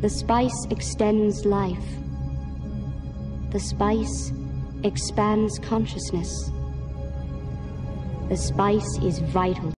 The spice extends life. The spice expands consciousness. The spice is vital